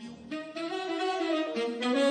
móvil.